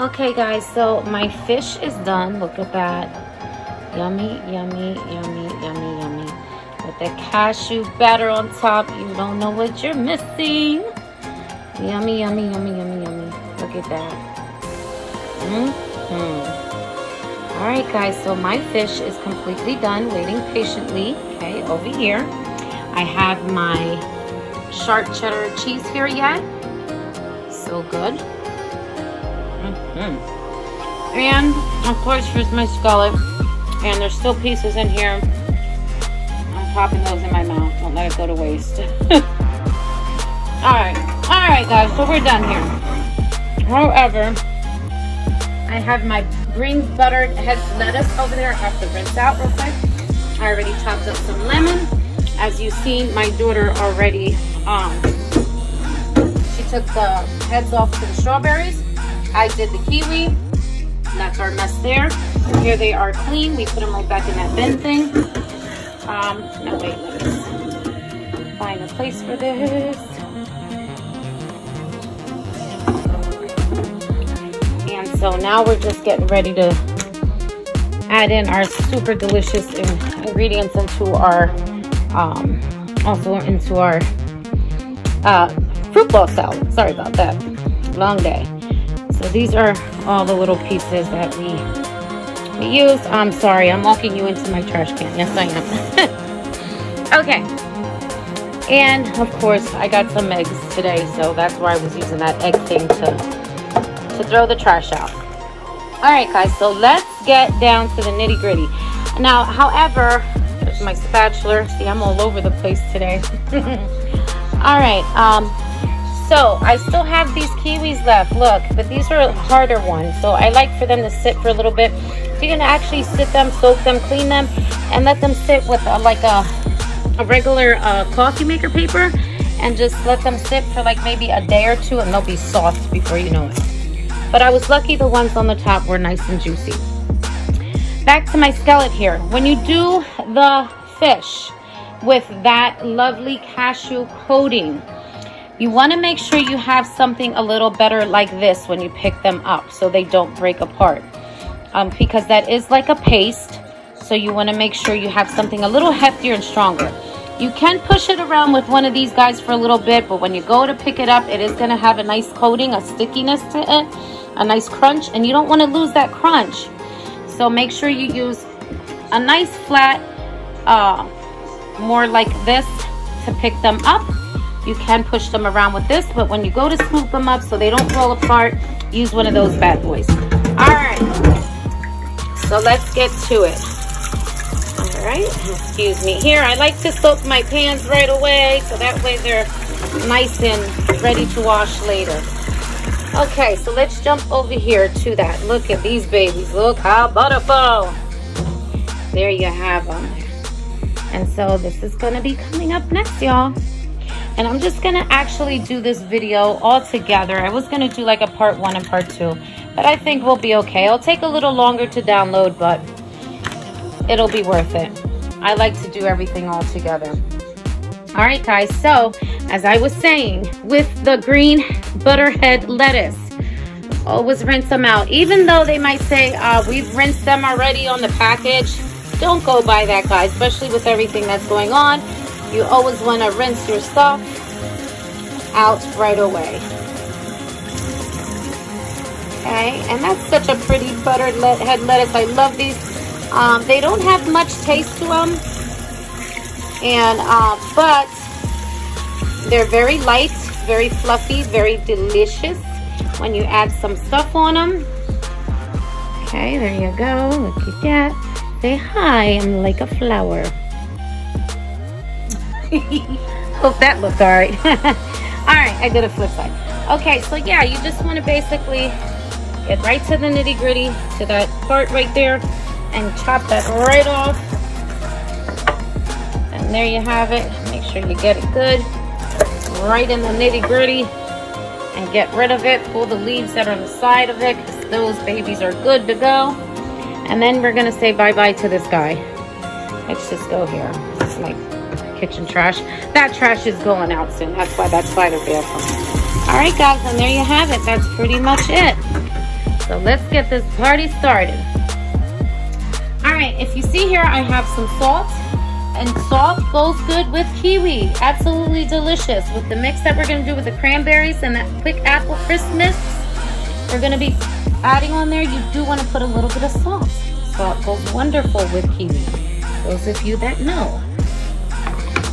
Okay guys, so my fish is done. Look at that. Yummy, yummy, yummy, yummy, yummy. With the cashew batter on top, you don't know what you're missing. Yummy, yummy, yummy, yummy, yummy. Look at that. Mm hmm All right guys, so my fish is completely done, waiting patiently. Okay, over here. I have my sharp cheddar cheese here yet. So good. Mm. And of course, here's my scallop. And there's still pieces in here. I'm popping those in my mouth. Don't let it go to waste. Alright. Alright, guys. So we're done here. However, I have my green buttered head lettuce over there. I have to rinse out real quick. I already chopped up some lemon. As you've seen, my daughter already um, she took the heads off the strawberries. I did the kiwi. That's our mess there. Here they are clean. We put them right back in that bin thing. Um, no, wait, let me find a place for this. And so now we're just getting ready to add in our super delicious ingredients into our, um, also into our uh, fruit ball salad. Sorry about that. Long day. So these are all the little pieces that we, we use. I'm sorry, I'm walking you into my trash can. Yes, I am. okay. And of course, I got some eggs today, so that's why I was using that egg thing to, to throw the trash out. All right, guys, so let's get down to the nitty gritty. Now, however, there's my spatula. See, I'm all over the place today. all right, um, so I still have these kiwis left, look, but these are harder ones. So I like for them to sit for a little bit. So you can actually sit them, soak them, clean them, and let them sit with a, like a, a regular uh, coffee maker paper and just let them sit for like maybe a day or two and they'll be soft before you know it. But I was lucky the ones on the top were nice and juicy. Back to my skillet here. When you do the fish with that lovely cashew coating, you want to make sure you have something a little better like this when you pick them up so they don't break apart. Um, because that is like a paste. So you want to make sure you have something a little heftier and stronger. You can push it around with one of these guys for a little bit, but when you go to pick it up, it is going to have a nice coating, a stickiness to it, a nice crunch, and you don't want to lose that crunch. So make sure you use a nice flat, uh, more like this to pick them up you can push them around with this, but when you go to scoop them up so they don't fall apart, use one of those bad boys. All right, so let's get to it. All right, excuse me. Here, I like to soak my pans right away, so that way they're nice and ready to wash later. Okay, so let's jump over here to that. Look at these babies. Look how beautiful. There you have them. And so this is going to be coming up next, y'all. And I'm just gonna actually do this video all together. I was gonna do like a part one and part two, but I think we'll be okay. It'll take a little longer to download, but it'll be worth it. I like to do everything all together. All right, guys, so as I was saying, with the green butterhead lettuce, always rinse them out. Even though they might say, uh, we've rinsed them already on the package, don't go by that, guys, especially with everything that's going on. You always want to rinse your stuff out right away. Okay, and that's such a pretty buttered head lettuce. I love these. Um, they don't have much taste to them, and uh, but they're very light, very fluffy, very delicious when you add some stuff on them. Okay, there you go. Look at that. Say hi, I'm like a flower. Hope that looked all right. all right, I did a flip side. Okay, so yeah, you just want to basically get right to the nitty gritty, to that part right there, and chop that right off. And there you have it. Make sure you get it good, right in the nitty gritty, and get rid of it. Pull the leaves that are on the side of it, because those babies are good to go. And then we're gonna say bye-bye to this guy. Let's just go here. Is like kitchen trash. That trash is going out soon. That's why that spider bailed from All right, guys, and there you have it. That's pretty much it. So let's get this party started. All right, if you see here, I have some salt and salt goes good with kiwi. Absolutely delicious. With the mix that we're gonna do with the cranberries and that quick apple crisp mix, we're gonna be adding on there, you do wanna put a little bit of salt. Salt goes wonderful with kiwi. Those of you that know.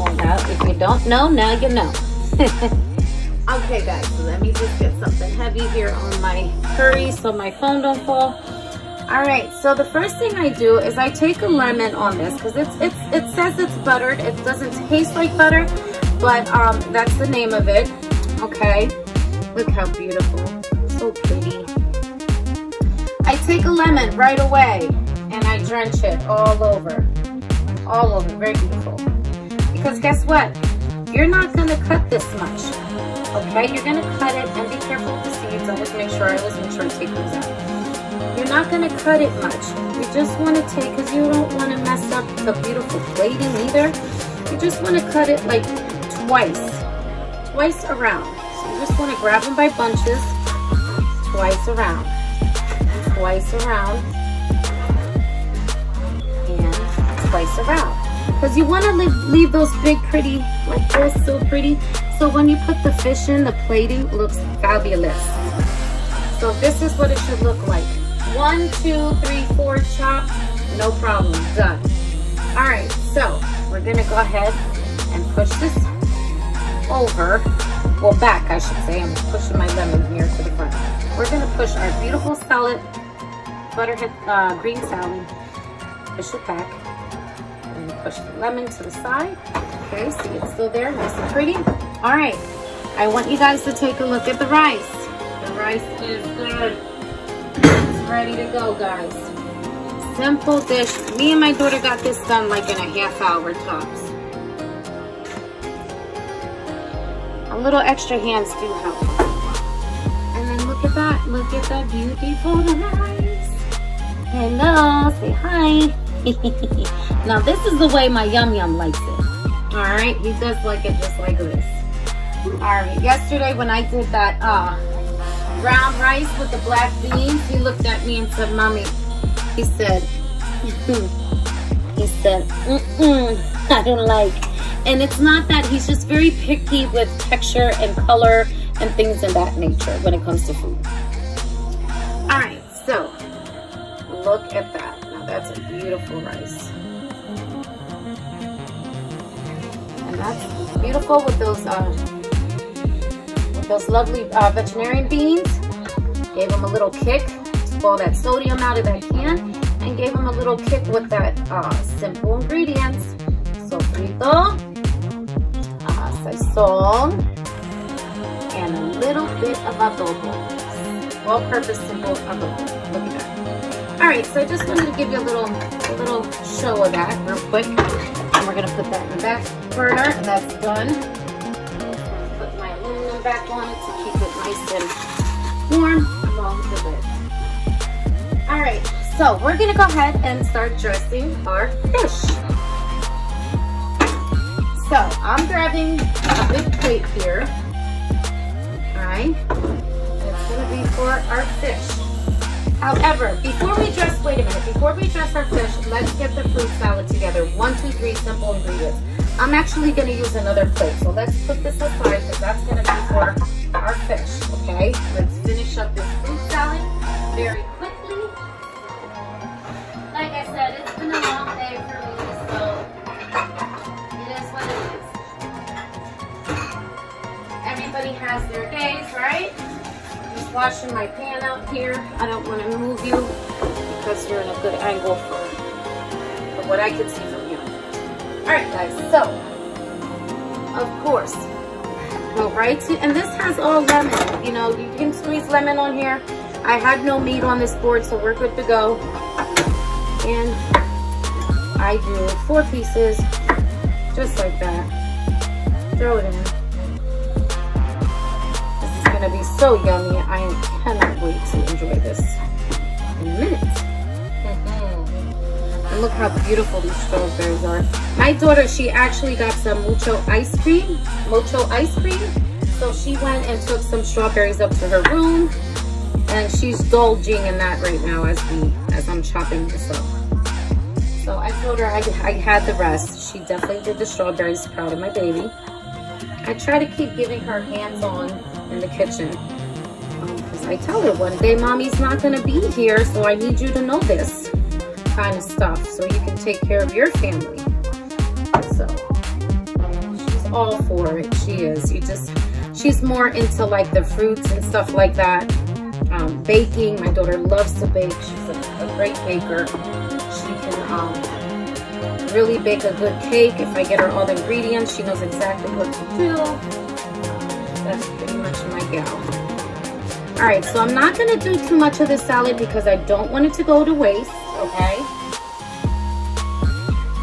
Well, now, if you don't know, now you know. okay, guys, so let me just get something heavy here on my curry so my phone don't fall. All right, so the first thing I do is I take a lemon on this because it's, it's, it says it's buttered. It doesn't taste like butter, but um, that's the name of it, okay? Look how beautiful, so pretty. I take a lemon right away and I drench it all over, all over, very beautiful. Because guess what? You're not gonna cut this much, okay? You're gonna cut it and be careful with the seeds. Always make sure, I always make sure to take those out. You're not going to cut it much. You just want to take, because you don't want to mess up the beautiful plating either. You just want to cut it like twice, twice around. So you just want to grab them by bunches, twice around, twice around, and twice around. Because you want to leave, leave those big pretty, like this, so pretty. So when you put the fish in, the plating looks fabulous. So this is what it should look like. One, two, three, four, chop. No problem, done. All right, so we're gonna go ahead and push this over. Well, back, I should say. I'm pushing my lemon here to the front. We're gonna push our beautiful salad, butterhead uh, green salad. Push it back. Push the lemon to the side. Okay, see it's still there, nice and pretty. All right, I want you guys to take a look at the rice. The rice is good It's ready to go, guys. Simple dish. Me and my daughter got this done like in a half hour tops. A little extra hands do help. And then look at that. Look at that beautiful rice. Hello, say hi. now this is the way my Yum Yum likes it. All right, he does like it just like this. All right, yesterday when I did that uh, brown rice with the black beans, he looked at me and said, Mommy, he said, he said, mm-mm, I don't like. And it's not that, he's just very picky with texture and color and things of that nature when it comes to food. All right, so look at beautiful rice. And that's beautiful with those uh, those lovely uh, vegetarian beans. Gave them a little kick to pull that sodium out of that can and gave them a little kick with that uh, simple ingredients. Sofrito, uh, sazon, and a little bit of adobo. All-purpose simple adobo. Look at that. All right, so I just wanted to give you a little, a little show of that real quick. And we're gonna put that in the back burner, and that's done Put my aluminum back on it to keep it nice and warm along the lid. All right, so we're gonna go ahead and start dressing our fish. So I'm grabbing a big plate here. All right, it's gonna be for our fish. However, before we dress, wait a minute, before we dress our fish, let's get the fruit salad together. One, two, three simple ingredients. I'm actually gonna use another plate, so let's put this aside because that's gonna be for our fish, okay? Let's finish up this fruit salad very quickly. Like I said, it's been a long day for me, so it is what it is. Everybody has their days, right? Washing my pan out here. I don't want to move you because you're in a good angle for, for what I can see from here. Alright guys, so, of course, go right to, and this has all lemon. You know, you can squeeze lemon on here. I had no meat on this board, so we're good to go. And I do four pieces, just like that. Throw it in gonna be so yummy. I cannot wait to enjoy this in a minute. Mm-hmm. And look how beautiful these strawberries are. My daughter, she actually got some mucho ice cream, mocho ice cream. So she went and took some strawberries up to her room And she's indulging in that right now as we as I'm chopping this up. So I told her I, I had the rest. She definitely did the strawberries, proud of my baby. I try to keep giving her hands-on in the kitchen. Because um, I tell her one day mommy's not gonna be here, so I need you to know this kind of stuff so you can take care of your family. So she's all for it, she is. You just, she's more into like the fruits and stuff like that. Um, baking, my daughter loves to bake. She's a, a great baker She can um, really bake a good cake. If I get her all the ingredients, she knows exactly what to do. That's pretty much my gal. All right, so I'm not gonna do too much of this salad because I don't want it to go to waste, okay?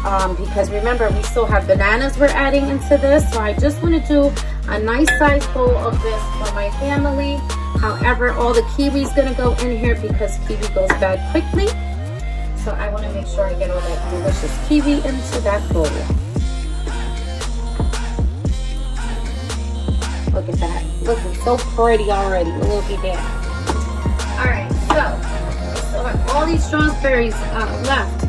Um, because remember, we still have bananas we're adding into this, so I just wanna do a nice size bowl of this for my family. However, all the kiwi's gonna go in here because kiwi goes bad quickly. So I want to make sure I get all that delicious kiwi into that bowl. Look at that. Looking so pretty already. Look at that. Alright, so we still have all these strawberries uh, left.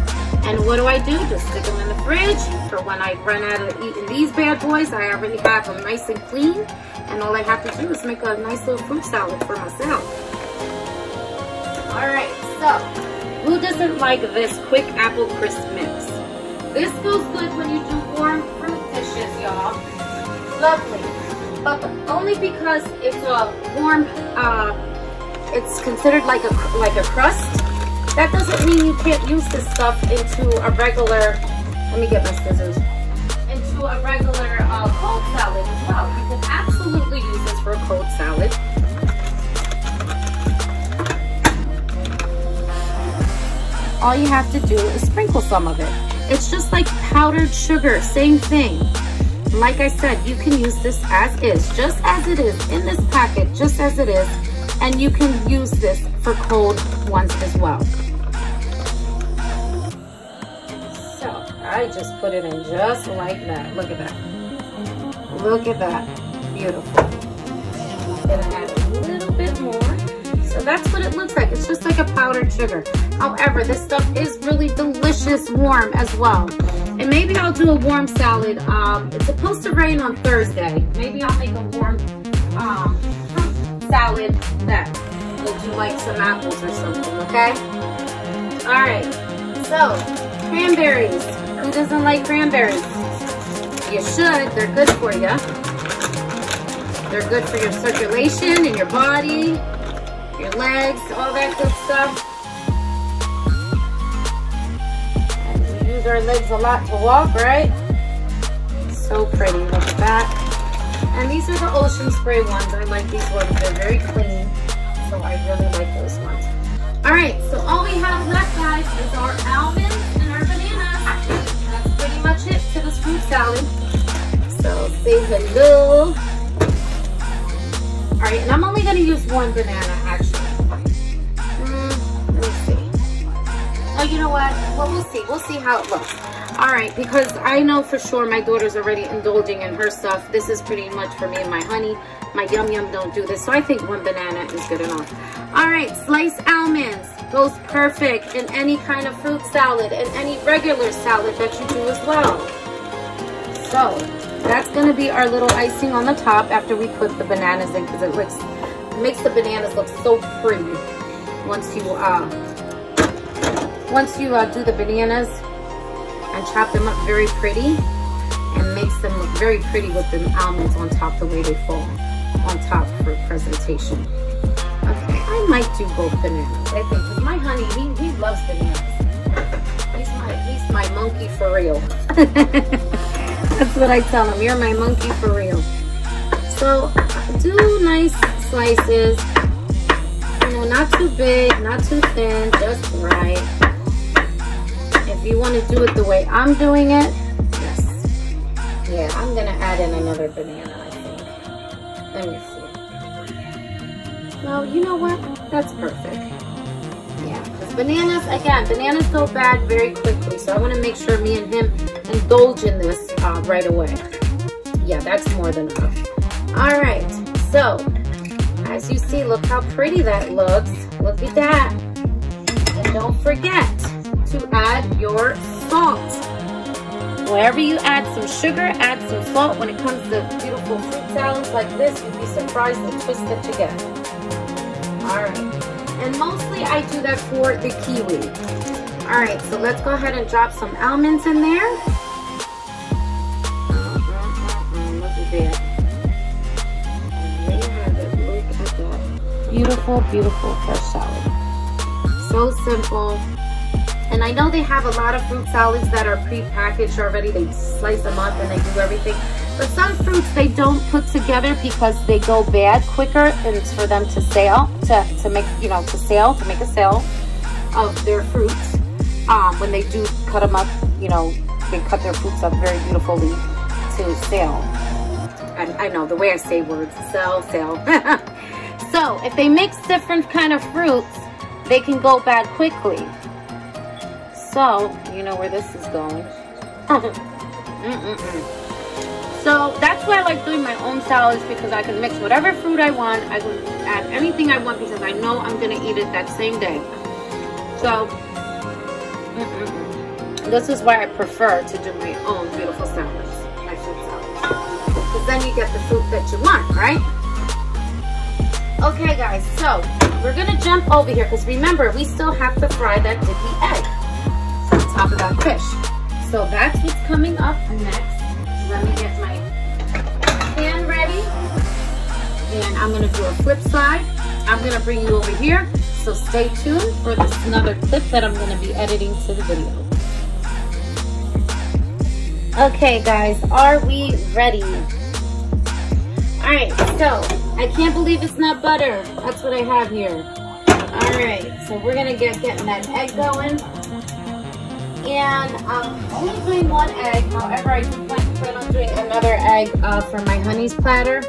And what do I do? Just stick them in the fridge for when I run out of eating these bad boys. I already have them nice and clean. And all I have to do is make a nice little fruit salad for myself. Alright, so who doesn't like this quick apple crisp mix? This goes good when you do warm fruit dishes, y'all. Lovely. But only because it's a warm, uh, it's considered like a, like a crust. That doesn't mean you can't use this stuff into a regular, let me get my scissors, into a regular uh, cold salad as well. You can absolutely use this for a cold salad. all you have to do is sprinkle some of it. It's just like powdered sugar, same thing. Like I said, you can use this as is, just as it is in this packet, just as it is. And you can use this for cold ones as well. So I just put it in just like that. Look at that. Look at that. Beautiful. I'm gonna add a little bit more. So that's what it looks like. It's just like a powdered sugar. However, this stuff is really delicious warm as well. And maybe I'll do a warm salad. Um, it's supposed to rain on Thursday. Maybe I'll make a warm um, salad that will do like some apples or something, okay? All right, so cranberries. Who doesn't like cranberries? You should, they're good for you. They're good for your circulation in your body your legs, all that good stuff. Use our legs a lot to walk, right? So pretty, look at that. And these are the Ocean Spray ones. I like these ones, they're very clean. So I really like those ones. All right, so all we have left, guys, is our almonds and our bananas. That's pretty much it to this fruit salad. So say hello. All right, and I'm only gonna use one banana actually. Mm, let me see. Oh, you know what? Well, we'll see. We'll see how it looks. All right, because I know for sure my daughter's already indulging in her stuff. This is pretty much for me and my honey. My Yum Yum don't do this, so I think one banana is good enough. All right, sliced almonds goes perfect in any kind of fruit salad and any regular salad that you do as well. So, that's going to be our little icing on the top after we put the bananas in because it looks makes the bananas look so pretty once you uh once you uh, do the bananas and chop them up very pretty and makes them look very pretty with the almonds on top the way they fall on top for presentation okay i might do both bananas i think because my honey he, he loves bananas he's my he's my monkey for real That's what I tell him. You're my monkey for real. So do nice slices. You know, not too big, not too thin, just right. If you want to do it the way I'm doing it, yes. Yeah, I'm going to add in another banana, I think. Let me see. No, you know what? That's perfect. Yeah, because bananas, again, bananas go bad very quickly. So I want to make sure me and him indulge in this uh, right away. Yeah, that's more than enough. All right, so As you see, look how pretty that looks. Look at that. And don't forget to add your salt. Wherever you add some sugar, add some salt. When it comes to beautiful fruit salads like this, you'd be surprised the twist you get. All right. And mostly I do that for the kiwi. All right, so let's go ahead and drop some almonds in there. Beautiful, beautiful fresh salad. So simple. And I know they have a lot of fruit salads that are pre-packaged already. They slice them up and they do everything. But some fruits they don't put together because they go bad quicker and it's for them to sell, to, to make, you know, to sell, to make a sale of their fruits. Um, when they do cut them up, you know, they cut their fruits up very beautifully to sell. I, I know the way I say words, sell, sell. so if they mix different kind of fruits, they can go bad quickly. So, you know where this is going. mm -mm -mm. So that's why I like doing my own salads because I can mix whatever fruit I want. I can add anything I want because I know I'm going to eat it that same day. So this is why I prefer to do my own beautiful salads, my fruit salads. Because then you get the fruit that you want, right? Okay guys, so we're going to jump over here because remember, we still have to fry that dippy egg top of that fish. So that's what's coming up next. Let me get my pan ready. And I'm gonna do a flip side. I'm gonna bring you over here. So stay tuned for this another clip that I'm gonna be editing to the video. Okay guys, are we ready? All right, so I can't believe it's not butter. That's what I have here. All right, so we're gonna get getting that egg going. And I'm um, only doing one egg. However, I do plan on doing another egg uh, for my honey's platter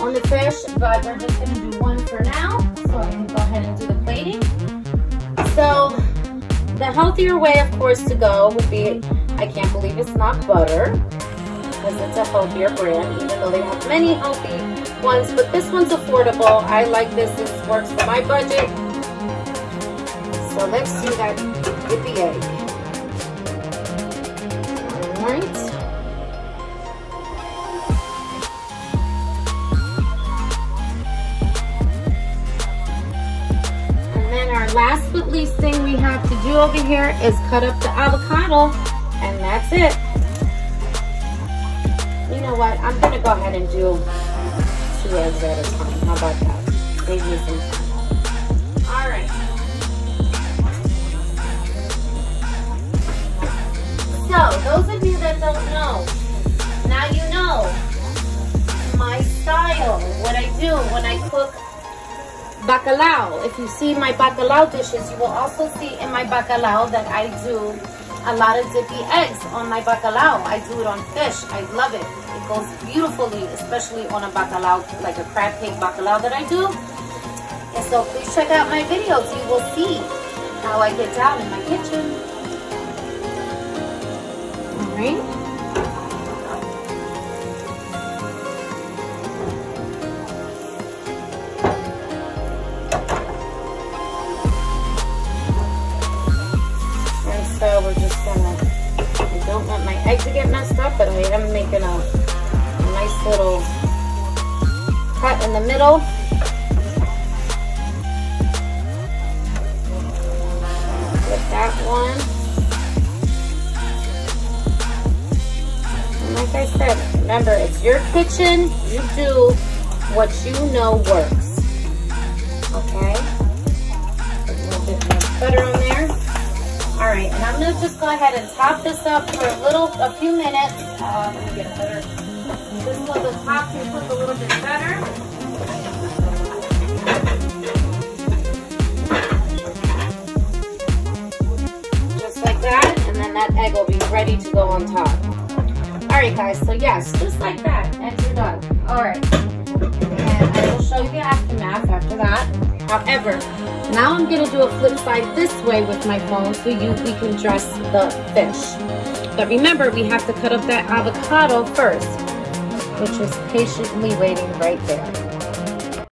on the fish. But we're just to do one for now. So I can go ahead and do the plating. So the healthier way, of course, to go would be, I can't believe it's not butter. Because it's a healthier brand, even though they have many healthy ones. But this one's affordable. I like this. This works for my budget. So let's do that with the egg And then our last but least thing we have to do over here is cut up the avocado and that's it. You know what? I'm to go ahead and do two eggs at a time. How about that? Me So, those of you that don't know, now you know my style, what I do when I cook bacalao. If you see my bacalao dishes, you will also see in my bacalao that I do a lot of dippy eggs on my bacalao. I do it on fish. I love it. It goes beautifully, especially on a bacalao, like a crab cake bacalao that I do. And so please check out my videos. You will see how I get down in my kitchen right? And so we're just gonna, I don't want my egg to get messed up, but I am making a, a nice little cut in the middle. With that one. Like I said, remember, it's your kitchen. You do what you know works. Okay? a little bit more butter on there. All right, and I'm gonna just go ahead and top this up for a little, a few minutes. Uh, let me get better, this was the top to cook a little bit better. Just like that, and then that egg will be ready to go on top. All right, guys, so yes, just like that, and you're done. All right, and I will show you the aftermath after that. However, now I'm gonna do a flip side this way with my phone so you we can dress the fish. But remember, we have to cut up that avocado first, which is patiently waiting right there.